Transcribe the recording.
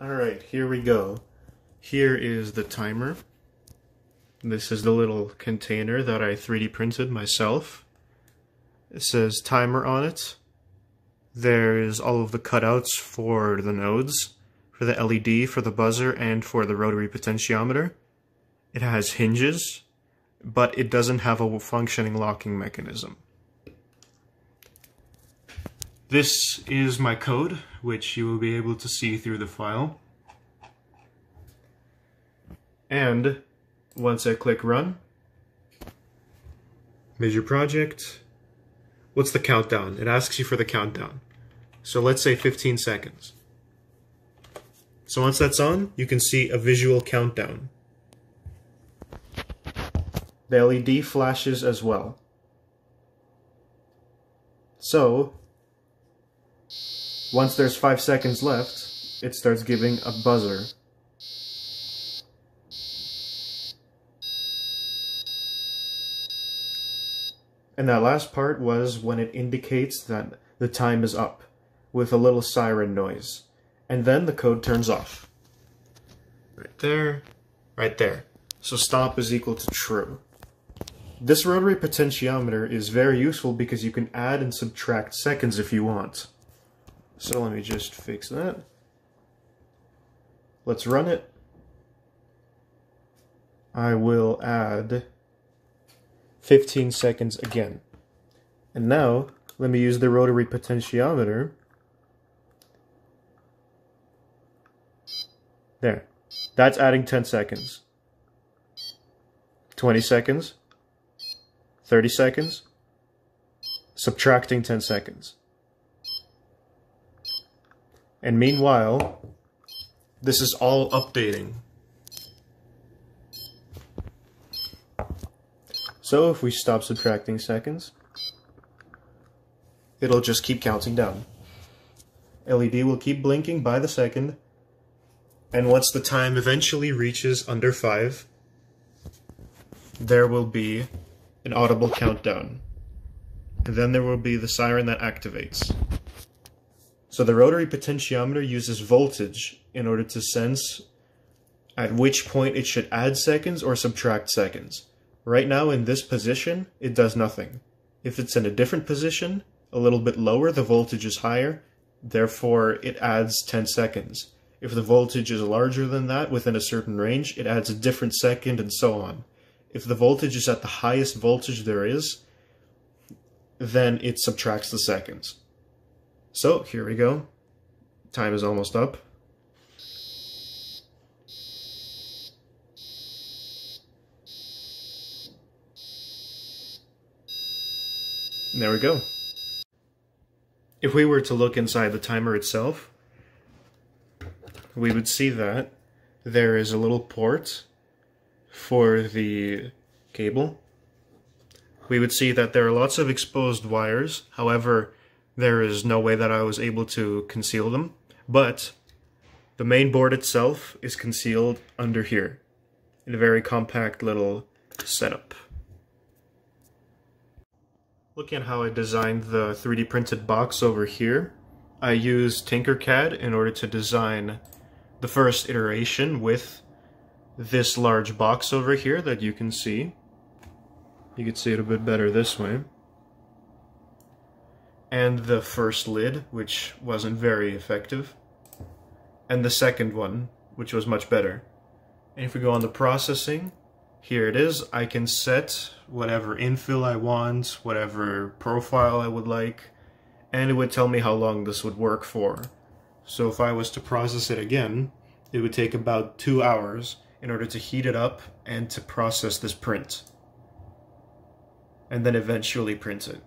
Alright, here we go. Here is the timer. This is the little container that I 3D printed myself. It says timer on it. There's all of the cutouts for the nodes, for the LED, for the buzzer, and for the rotary potentiometer. It has hinges, but it doesn't have a functioning locking mechanism. This is my code, which you will be able to see through the file. And once I click run, major project, what's the countdown? It asks you for the countdown. So let's say 15 seconds. So once that's on, you can see a visual countdown. The LED flashes as well. So, once there's 5 seconds left, it starts giving a buzzer. And that last part was when it indicates that the time is up, with a little siren noise. And then the code turns off. Right there, right there. So stop is equal to true. This rotary potentiometer is very useful because you can add and subtract seconds if you want. So let me just fix that. Let's run it. I will add 15 seconds again. And now, let me use the rotary potentiometer. There. That's adding 10 seconds. 20 seconds. 30 seconds. Subtracting 10 seconds. And meanwhile, this is all updating. So if we stop subtracting seconds, it'll just keep counting down. LED will keep blinking by the second, and once the time eventually reaches under 5, there will be an audible countdown. And then there will be the siren that activates. So the rotary potentiometer uses voltage in order to sense at which point it should add seconds or subtract seconds. Right now in this position, it does nothing. If it's in a different position, a little bit lower, the voltage is higher, therefore it adds 10 seconds. If the voltage is larger than that within a certain range, it adds a different second and so on. If the voltage is at the highest voltage there is, then it subtracts the seconds. So here we go. Time is almost up. There we go. If we were to look inside the timer itself, we would see that there is a little port for the cable. We would see that there are lots of exposed wires, however, there is no way that I was able to conceal them, but the main board itself is concealed under here in a very compact little setup. Looking at how I designed the 3D printed box over here, I used Tinkercad in order to design the first iteration with this large box over here that you can see. You can see it a bit better this way and the first lid, which wasn't very effective, and the second one, which was much better. And if we go on the processing, here it is. I can set whatever infill I want, whatever profile I would like, and it would tell me how long this would work for. So if I was to process it again, it would take about two hours in order to heat it up and to process this print. And then eventually print it.